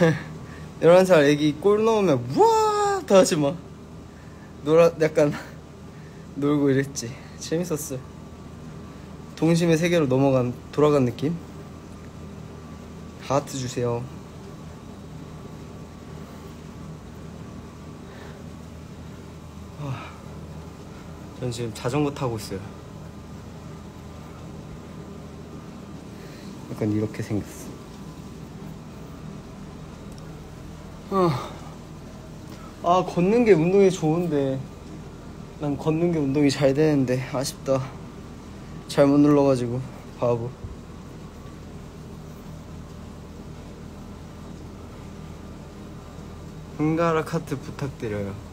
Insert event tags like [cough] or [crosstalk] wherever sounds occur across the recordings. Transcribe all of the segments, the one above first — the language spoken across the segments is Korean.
[laughs] 11살 애기 골 넣으면 우와! 다 하지 마 놀아 약간 놀고 이랬지. 재밌었어. 동심의 세계로 넘어간 돌아간 느낌? 하트 주세요. 아, 전 지금 자전거 타고 있어요. 약간 이렇게 생겼어 아, 아 걷는 게 운동이 좋은데. 난 걷는 게 운동이 잘 되는데 아쉽다. 잘못 눌러가지고 바보. 흥가라 카트 부탁드려요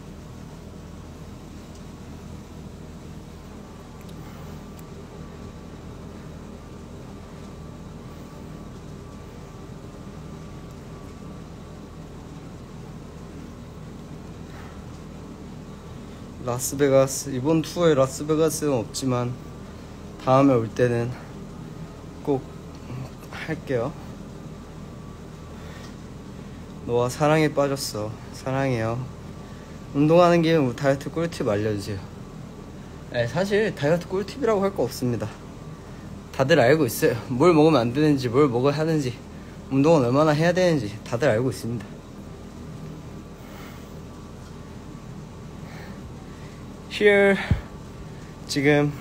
라스베가스 이번 투어에 라스베가스는 없지만 다음에 올 때는 꼭 할게요. 너와 사랑에 빠졌어. 사랑해요. 운동하는 김에 다이어트 꿀팁 알려주세요. 네, 사실 다이어트 꿀팁이라고 할 거 없습니다. 다들 알고 있어요. 뭘 먹으면 안 되는지, 뭘 먹어야 하는지, 운동은 얼마나 해야 되는지 다들 알고 있습니다. Here 지금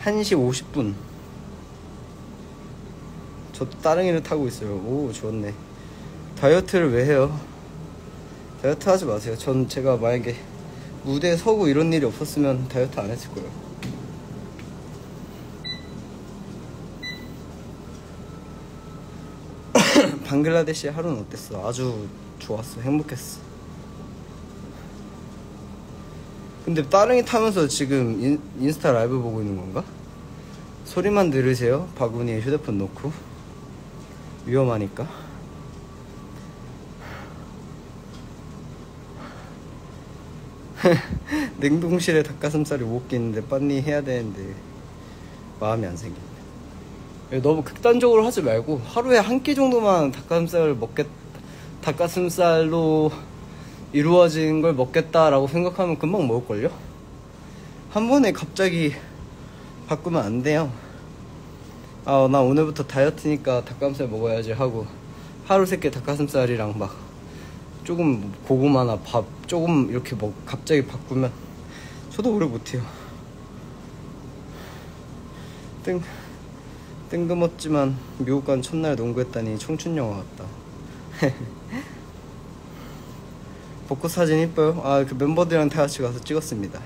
1시 50분. 저 따릉이를 타고 있어요. 오 좋네. 다이어트를 왜 해요? 다이어트 하지 마세요. 전 제가 만약에 무대에 서고 이런 일이 없었으면 다이어트 안 했을 거예요. [coughs] 방글라데시 하루는 어땠어? 아주 좋았어. 행복했어 근데 따릉이 타면서 지금 인, 인스타 라이브 보고 있는 건가? 소리만 들으세요. 바구니에 휴대폰 놓고 위험하니까. [laughs] 냉동실에 닭가슴살이 못 끼는데 빤니 해야 되는데 마음이 안 생긴다. 너무 극단적으로 하지 말고 하루에 한 끼 정도만 닭가슴살을 먹겠 닭가슴살로 이루어진 걸 먹겠다라고 생각하면 금방 먹을걸요? 한 번에 갑자기 바꾸면 안 돼요. 아, 나 오늘부터 다이어트니까 닭가슴살 먹어야지 하고 하루 세끼 닭가슴살이랑 막 조금 고구마나 밥 조금 이렇게 먹 갑자기 바꾸면 저도 오래 못해요. 뜬 뜬금없지만 미국 간 첫날 농구했다니 청춘 영화 같다. [laughs] 벚꽃 사진 이뻐요? 아, 그 멤버들이랑 다 같이 가서 찍었습니다.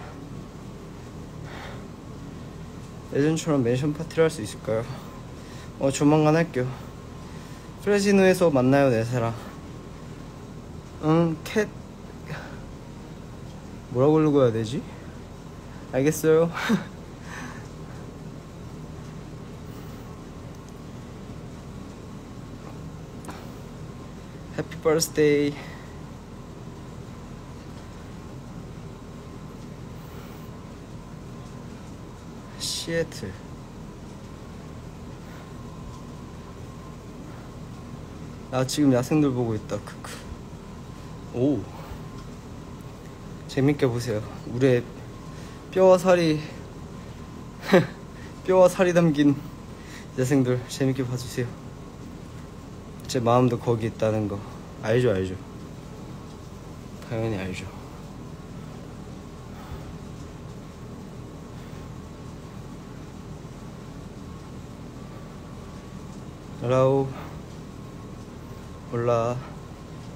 예전처럼 멘션 파티를 할 수 있을까요? 어, 조만간 할게요. 프레지노에서 만나요, 내 사랑. 응, 캣. 뭐라고 읽어야 되지? 알겠어요. [laughs] 해피 버스데이. 시애틀. 나 지금 야생들 보고 있다 크크. 오. 재밌게 보세요. 우리의 뼈와 살이 [laughs] 뼈와 살이 담긴 야생들 재밌게 봐주세요. 제 마음도 거기 있다는 거. 알죠 알죠. 당연히 알죠 라우. 올라.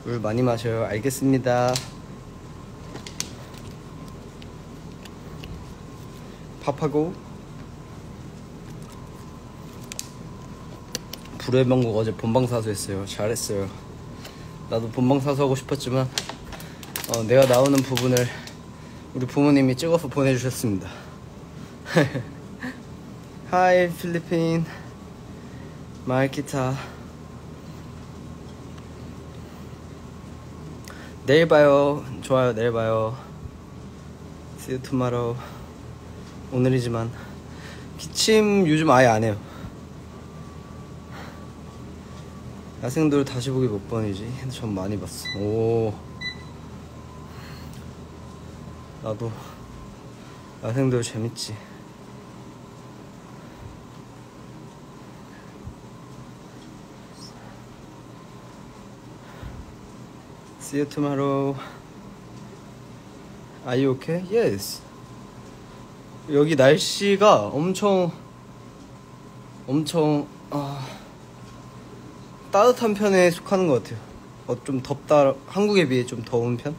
물 많이 마셔요. 알겠습니다. 밥하고. 불의 명곡 어제 본방사수 했어요. 잘했어요. 나도 본방사수 하고 싶었지만 어, 내가 나오는 부분을 우리 부모님이 찍어서 보내주셨습니다. [laughs] Hi 필리핀 마이키타 내일 봐요 좋아요 내일 봐요 See you tomorrow 오늘이지만 기침 요즘 아예 안 해요 야생돌 다시 보기 몇 번이지? 전 많이 봤어. 오. 나도 야생돌 재밌지. See you tomorrow. Are you okay? Yes. 여기 날씨가 엄청 엄청 아, 따뜻한 편에 속하는 것 같아요. 어, 좀 덥다 한국에 비해 좀 더운 편?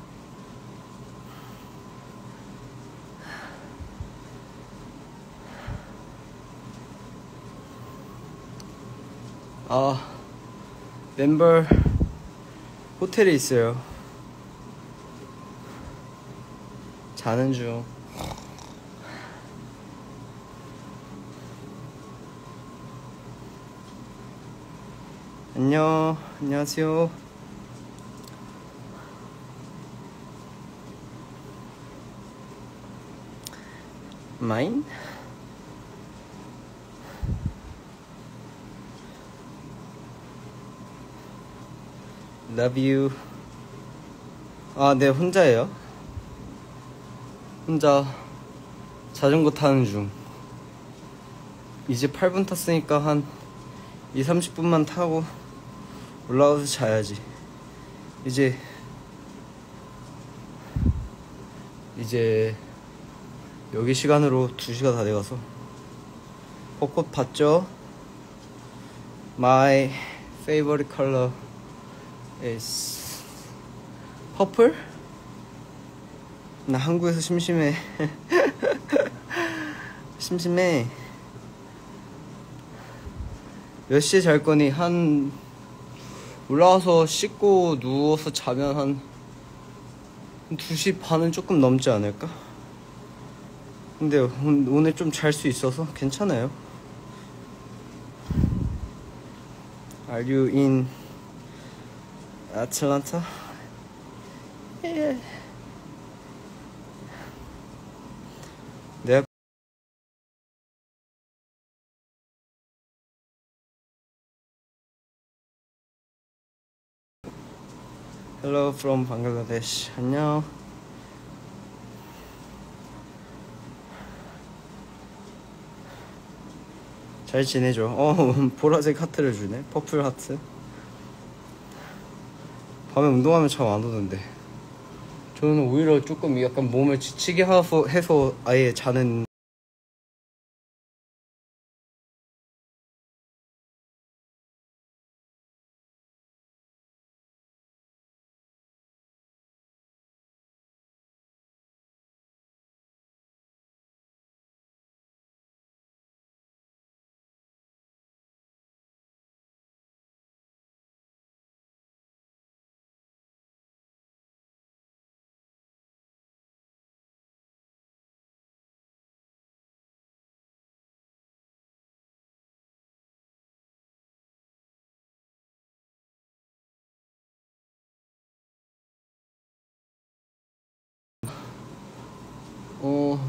아 멤버 호텔에 있어요. 자는 중. 안녕, 안녕하세요. 마인? Love you. 아, 네, 혼자예요. 혼자 자전거 타는 중. 이제 8분 탔으니까 한 2, 30분만 타고 올라가서 자야지. 이제 이제 여기 시간으로 2시가 다 돼가서 벚꽃 봤죠? My favorite color is purple? 나 한국에서 심심해. [laughs] 심심해. 몇 시에 잘 거니? 한 올라와서 씻고 누워서 자면 한 2시 반은 조금 넘지 않을까? 근데 오늘 좀 잘 수 있어서 괜찮아요. Are you in Atlanta? Yeah. 내가 Hello from. 안녕. 잘 지내죠? 어, 보라색 하트를 주네. 퍼플 하트. 밤에 운동하면 잠안 오던데. 저는 오히려 조금 약간 몸을 지치게 해서 아예 자는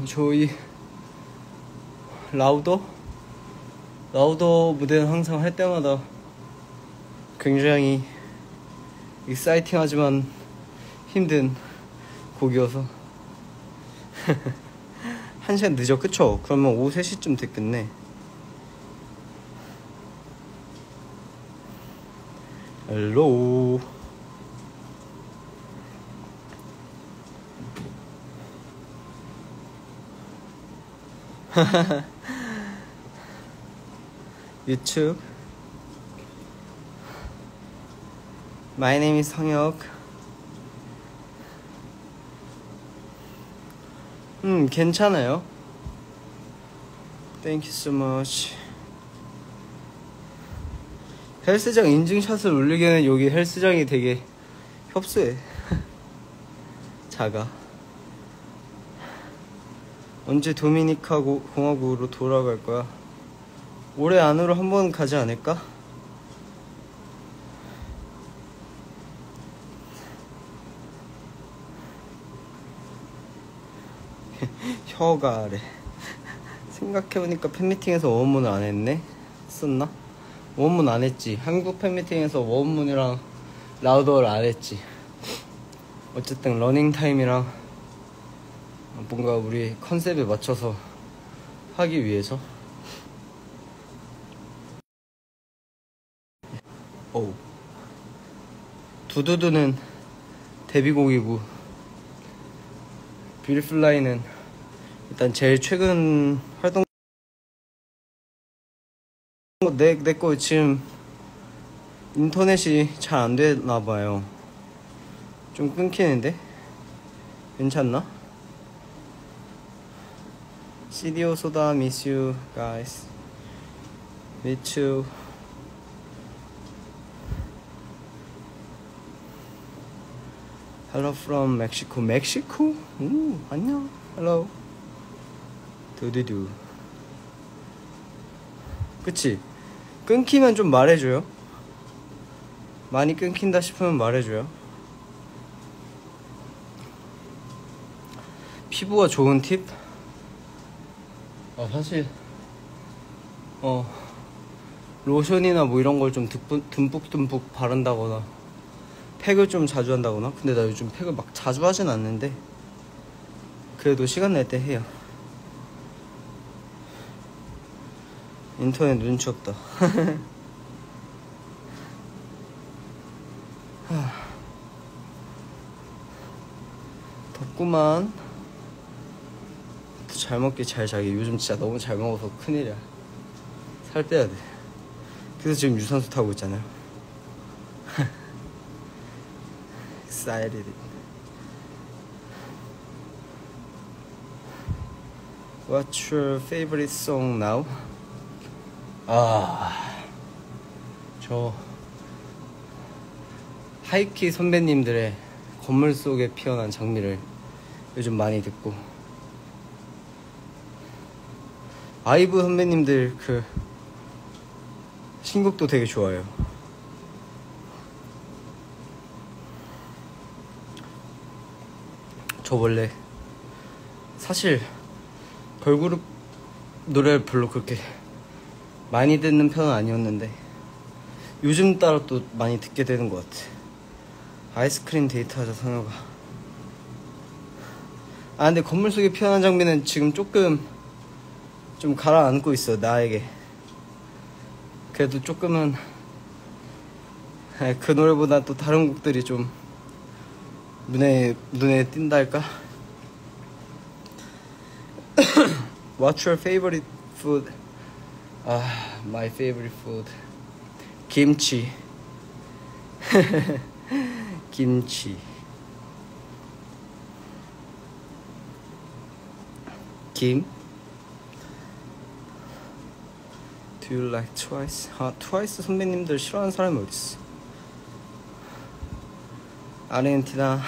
저희 LOUDER? LOUDER 무대는 항상 할 때마다 굉장히 exciting하지만 힘든 곡이어서 [laughs] 한 시간 늦어 그쵸? 그러면 오후 3시쯤 됐겠네. Hello [laughs] 유튜브. My name is 성혁 음 괜찮아요. So much. 헬스장 인증샷을 올리기에는 여기 헬스장이 되게 협소해. [laughs] 작아 언제 도미니카 고, 공화국으로 돌아갈 거야? 올해 안으로 한 번 가지 않을까? [laughs] 혀가 아래 생각해보니까 팬미팅에서 어원문을 안 했네? 썼나? 원문 안 했지. 한국 팬미팅에서 원문이랑 라우더를 안 했지. 어쨌든 러닝 타임이랑 뭔가 우리 컨셉에 맞춰서 하기 위해서 오 DU DU DU는 데뷔곡이고 Beautiful LIE는 일단 제일 최근 활동 내 내 거 지금 인터넷이 잘 안 되나 봐요. 좀 끊기는데 괜찮나? CDO 소다 miss you guys. Me too. Hello from Mexico. Mexico? 오, 안녕. Hello. 두두두. 그치? 끊기면 좀 말해줘요. 많이 끊긴다 싶으면 말해줘요. 피부가 좋은 팁? 아, 사실, 어, 로션이나 뭐 이런 걸 좀 듬뿍듬뿍 바른다거나, 팩을 좀 자주 한다거나. 근데 나 요즘 팩을 막 자주 하진 않는데, 그래도 시간 날 때 해요. 인터넷 눈치 없다. [laughs] 덥구만. 잘 먹기 잘 자기. 요즘 진짜 너무 잘 먹어서 큰일이야. 살 빼야 돼. 그래서 지금 유산소 타고 있잖아요. [laughs] Excited. What's your favorite song now? 아, 저 하이키 선배님들의 건물 속에 피어난 장미를 요즘 많이 듣고 아이브 선배님들 그 신곡도 되게 좋아요. 저 원래 사실 걸그룹 노래를 별로 그렇게 많이 듣는 편은 아니었는데 요즘 따라 또 많이 듣게 되는 것 같아. 아이스크림 데이트하자 선호가. 아 근데 건물 속에 피어난 장미는 지금 조금 좀 가라앉고 있어 나에게. 그래도 조금은 그 노래보다 또 다른 곡들이 좀 눈에 눈에 띈다 할까? [coughs] What's your favorite food? 아, my favorite food. 김치. [laughs] 김치. 김. Do you like Twice? 아, Twice 선배님들 싫어하는 사람이 어딨어? 아르헨티나.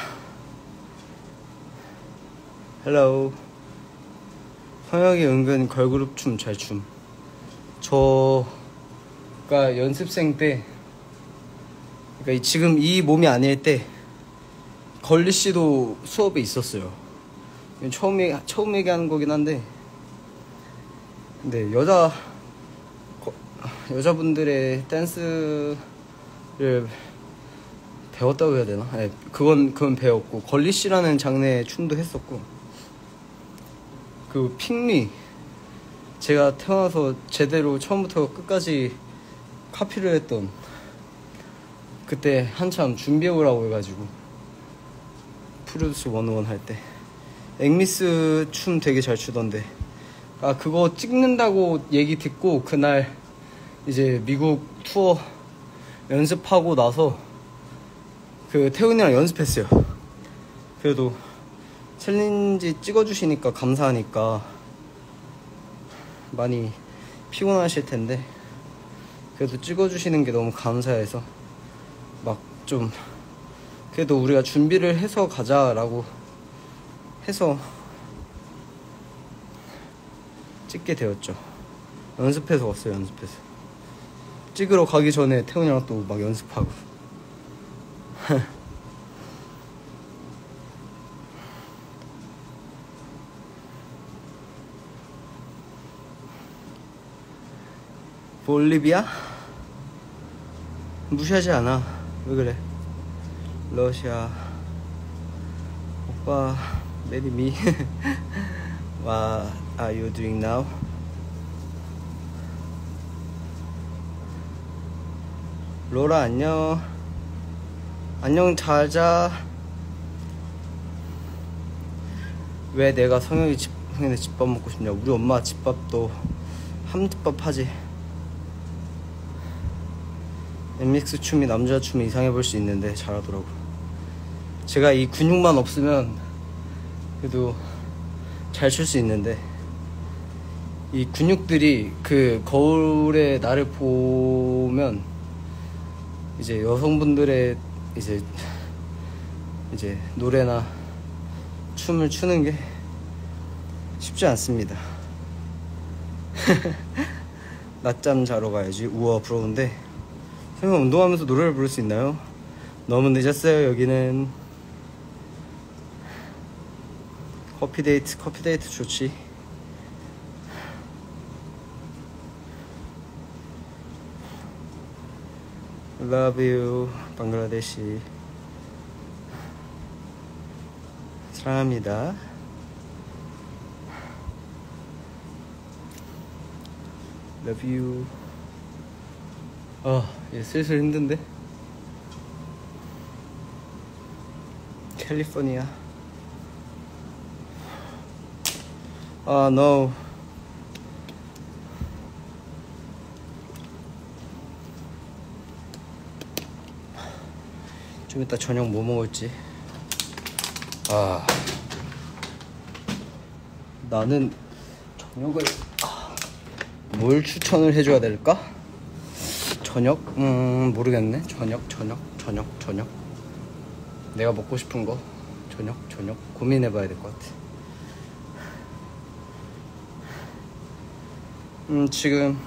Hello. 성혁이 은근 걸그룹 춤 잘 춤. 저가 연습생 때, 그러니까 지금 이 몸이 아닐 때, 걸리 씨도 수업에 있었어요. 처음, 얘기, 처음 얘기하는 거긴 한데, 근데 여자, 여자분들의 댄스를 배웠다고 해야 되나? 네, 그건, 그건 배웠고, 걸리 씨라는 장르의 춤도 했었고, 그 핑리, 제가 태어나서 제대로 처음부터 끝까지 카피를 했던 그때 한참 준비해오라고 해가지고 프로듀스 101 할 때 앵미스 춤 되게 잘 추던데 아 그거 찍는다고 얘기 듣고 그날 이제 미국 투어 연습하고 나서 그 태훈이랑 연습했어요 그래도 챌린지 찍어주시니까 감사하니까 많이 피곤하실 텐데 그래도 찍어주시는 게 너무 감사해서 막 좀 그래도 우리가 준비를 해서 가자라고 해서 찍게 되었죠. 연습해서 왔어요, 연습해서. 찍으러 가기 전에 태훈이랑 또 막 연습하고. [laughs] 볼리비아? 무시하지 않아. 왜 그래? 러시아 오빠 메리 미. [laughs] What are you doing now? 로라 안녕. 안녕 잘자. 왜 내가 성혁이 집 성혁이 집밥 먹고 싶냐? 우리 엄마 집밥도 함집밥 하지. 엠믹스 춤이 남자 춤이 이상해 볼 수 있는데 잘하더라고. 제가 이 근육만 없으면 그래도 잘 출 수 있는데 이 근육들이 그 거울에 나를 보면 이제 여성분들의 이제 이제 노래나 춤을 추는 게 쉽지 않습니다. [laughs] 낮잠 자러 가야지. 우와 부러운데. 설마 운동하면서 노래를 부를 수 있나요? 너무 늦었어요 여기는. 커피 데이트 커피 데이트 좋지. Love you, 방글라데시. 사랑합니다. Love you. 아, 얘 슬슬 힘든데? 캘리포니아. 아, no. 좀 이따 저녁 뭐 먹을지. 아. 나는 저녁을 아, 뭘 추천을 해줘야 될까? 저녁? 음 모르겠네. 저녁, 저녁, 저녁, 저녁. 내가 먹고 싶은 거 저녁, 저녁 고민해봐야 될 것 같아. 음 지금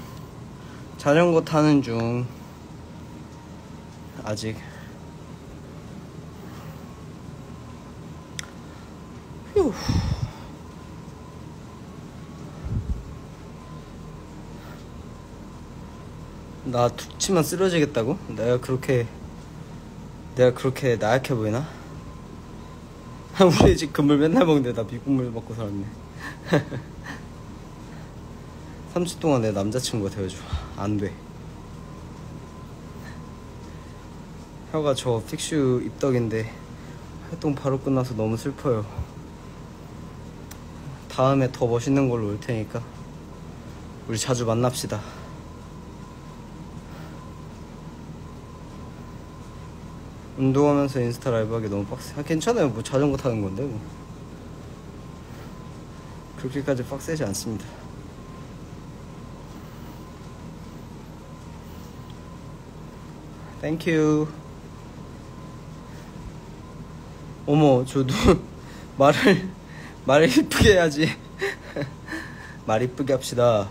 자전거 타는 중 아직 휴. 나툭 치면 쓰러지겠다고? 내가 그렇게 내가 그렇게 나약해 보이나? [laughs] 우리 집 금물 맨날 먹는데 나 미국물 먹고 살았네 [laughs] 30 동안 내 남자친구가 되어줘 안돼 혀가 저 픽슈 입덕인데 활동 바로 끝나서 너무 슬퍼요 다음에 더 멋있는 걸로 올 테니까 우리 자주 만납시다 운동하면서 인스타 라이브 하기 너무 빡세. 아, 괜찮아요. 뭐 자전거 타는 건데 뭐. 그렇게까지 빡세지 않습니다. Thank you. 어머, 저도 [laughs] 말을 말을 이쁘게 해야지. [laughs] 말 이쁘게 합시다.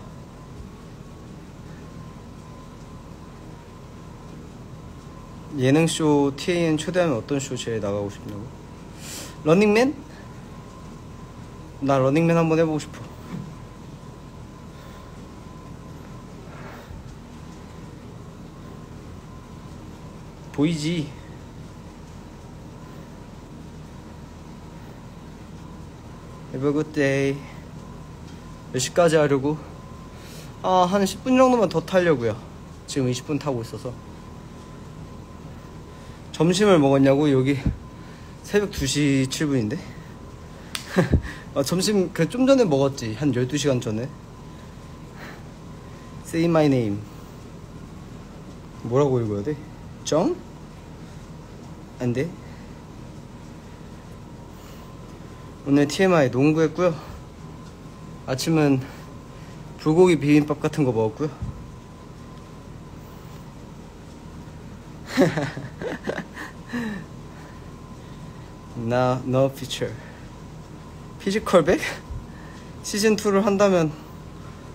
예능쇼 TAN 초대하면 어떤 쇼 제일 나가고 싶냐고? 러닝맨? 나 러닝맨 한번 해보고 싶어. 보이지? Have a good day. 몇 시까지 하려고? 아, 한 10분 정도만 더 타려고요. 지금 20분 타고 있어서. 점심을 먹었냐고? 여기 새벽 2시 7분인데? [laughs] 아, 점심 그 좀 전에 먹었지. 한 12시간 전에. Say my name. 뭐라고 읽어야 돼? 정? 안 돼? 오늘 TMI 농구했고요. 아침은 불고기 비빔밥 같은 거 먹었고요. [laughs] 나, no future. 피지컬백? 시즌2를 한다면,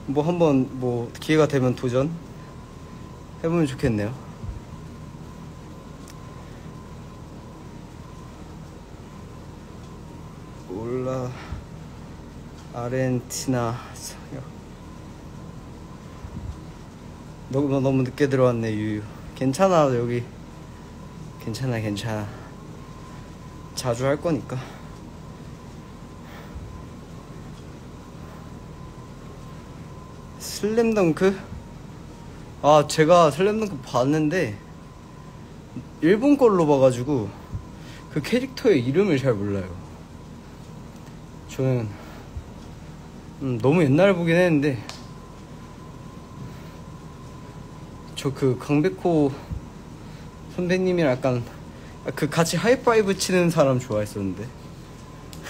뭐 한번, 뭐, 기회가 되면 도전? 해보면 좋겠네요. 올라, 아르헨티나, 성역. 너무, 너무 늦게 들어왔네, 유유. 괜찮아 여기. 괜찮아 괜찮아. 자주 할 거니까. 슬램덩크? 아 제가 슬램덩크 봤는데 일본 걸로 봐가지고 그 캐릭터의 이름을 잘 몰라요. 저는 음, 너무 옛날에 보긴 했는데 저 그 강백호 선배님이랑 약간 그 같이 하이파이브 치는 사람 좋아했었는데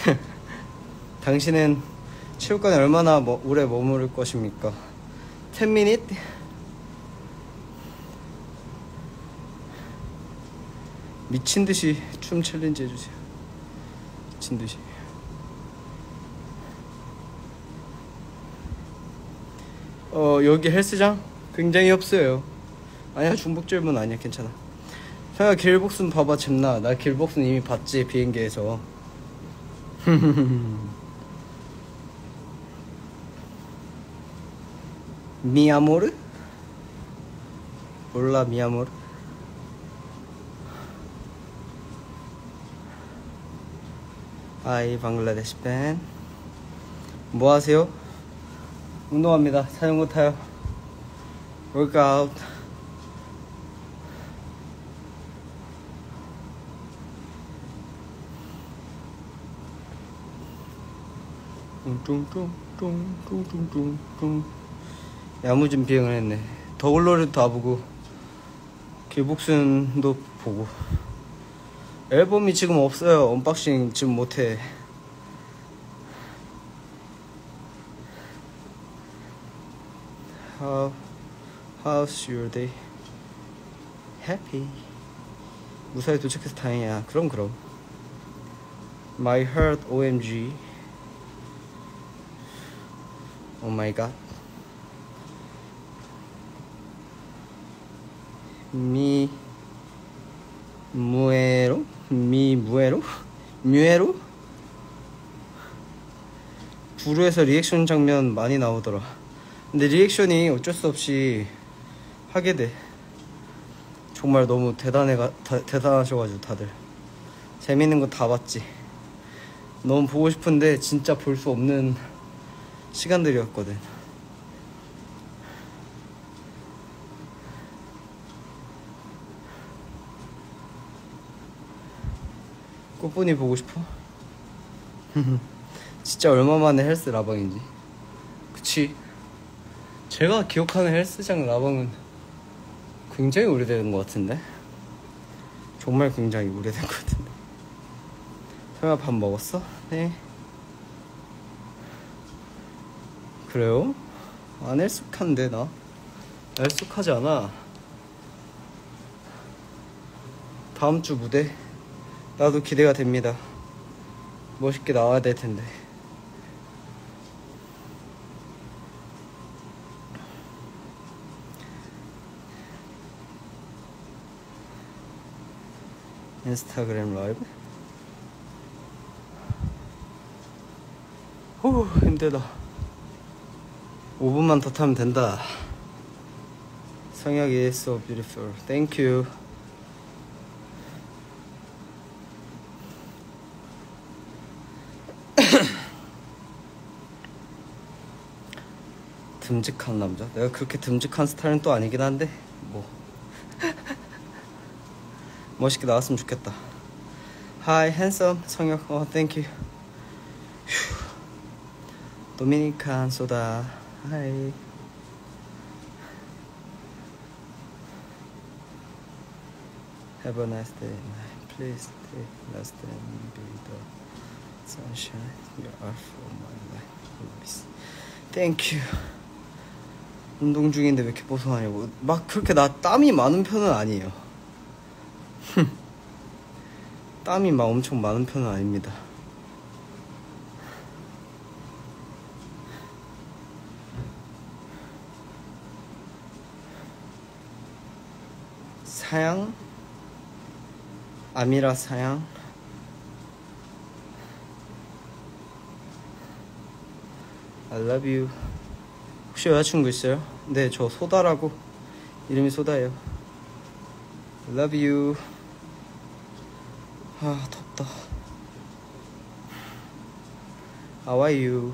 [laughs] 당신은 체육관에 얼마나 뭐, 오래 머무를 것입니까? 10 minute? 미친 듯이 춤 챌린지 해주세요. 미친 듯이. 어 여기 헬스장 굉장히 없어요. 아니야 중복질문 아니야 괜찮아. 형아 길복순 봐봐 잼나. 나 길복순 이미 봤지 비행기에서. [laughs] 미아모르? 몰라 미아모르? 아이 방글라데시 밴. 뭐 하세요? 운동합니다. 자전거 타요. 월크아웃. 뚱뚱뚱뚱뚱뚱뚱 야무진 비행을 했네. 더글로를 다 보고 길복순도 보고 앨범이 지금 없어요. 언박싱 지금 못해. How how's your day? Happy. 무사히 도착해서 다행이야. 그럼 그럼. My heart OMG. Oh my god. 미 무에로 미 무에로 뮤에로 부르에서 리액션 장면 많이 나오더라. 근데 리액션이 어쩔 수 없이 하게 돼. 정말 너무 대단해 다, 대단하셔가지고 다들 재밌는 거 다 봤지. 너무 보고 싶은데 진짜 볼 수 없는 시간들이었거든. 꽃분이 보고 싶어? [laughs] 진짜 얼마 만에 헬스 라방인지. 그치? 제가 기억하는 헬스장 라방은 굉장히 오래된 것 같은데? 정말 굉장히 오래된 것 같은데. 설마 밥 먹었어? 네. 그래요? 안 헬쑥한데 나? 헬쑥하지 않아 다음 주 무대 나도 기대가 됩니다 멋있게 나와야 될 텐데 인스타그램 라이브? 후 힘들다 5분만 더 타면 된다. 성혁이 so beautiful. Thank you. [coughs] 듬직한 남자? 내가 그렇게 듬직한 스타일은 또 아니긴 한데 뭐 멋있게 나왔으면 좋겠다. Hi, handsome 성혁. 어, thank you. 도미니칸 소다. Hi. Have a nice day. Please take less than be the sunshine. You are for my life. Thank you. 운동 중인데 왜 이렇게 뽀송하냐고. 막 그렇게 나 땀이 많은 편은 아니에요. 땀이 막 엄청 많은 편은 아닙니다. 사양 아미라 사양 I love 혹시 여자친구 있어요? 네 저 소다라고 이름이 소다예요 Love you. 아, 덥다. How are you?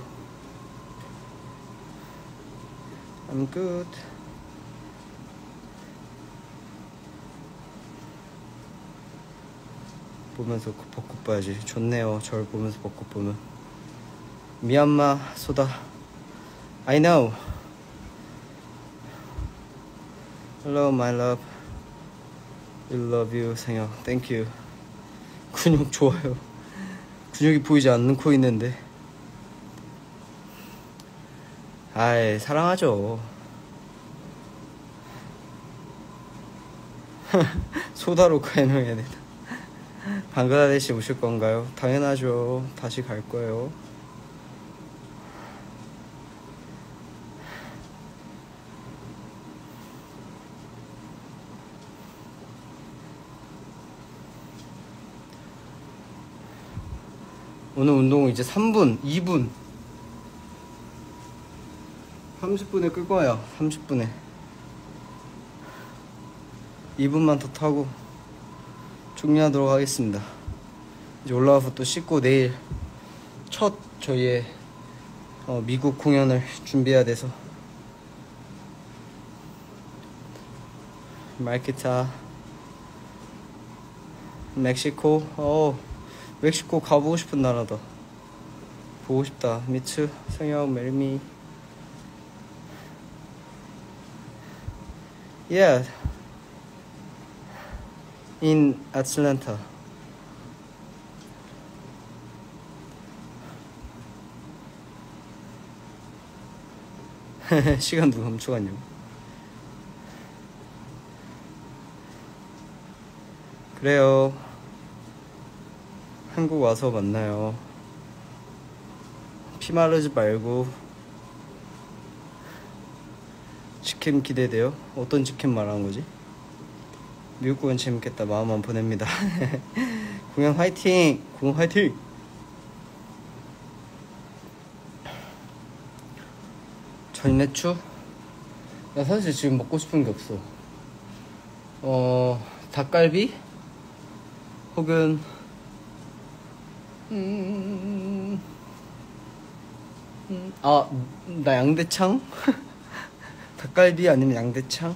I'm good. 보면서 그 벚꽃 봐야지. 좋네요. 절 보면서 벚꽃 보면. 미얀마 소다. I know. Hello, my love. I love you, 생혁. Thank you. 근육 좋아요. 근육이 보이지 않는 코 있는데. 아이, 사랑하죠. [laughs] 소다로 해명해야 된다. 방글라데시 오실 건가요? 당연하죠. 다시 갈 거예요. 오늘 운동은 이제 3분, 2분. 30분에 끌 거예요. 30분에. 2분만 더 타고 종료하도록 하겠습니다. 이제 올라와서 또 씻고 내일 첫 저희의 어, 미국 공연을 준비해야 돼서 말키타 멕시코 어 멕시코 가보고 싶은 나라다 보고 싶다 미츠 성형 멜미 yeah in Atlanta. [laughs] 시간 누가 멈춰갔냐고. 그래요. 한국 와서 만나요. 피 마르지 말고 치킨 기대돼요. 어떤 치킨 말하는 거지? 미국 공연 재밌겠다 마음만 보냅니다 [laughs] 공연 화이팅 공연 화이팅 전매추? 나 사실 지금 먹고 싶은 게 없어 어 닭갈비 혹은 음, 음, 아 나 양대창 [laughs] 닭갈비 아니면 양대창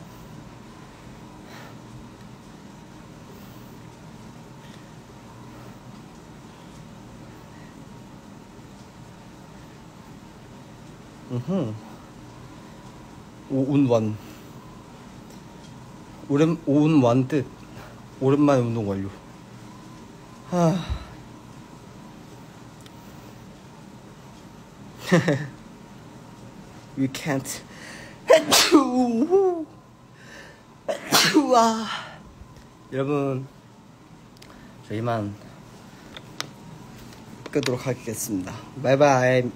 으흠. 오운완. 오랜, 오운완 뜻. 오랜만에 운동 완료. 하. We can't. 와. 여러분, 저희만 끄도록 하겠습니다. 바이바이.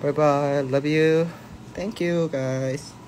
Bye. Love you. Thank you, guys.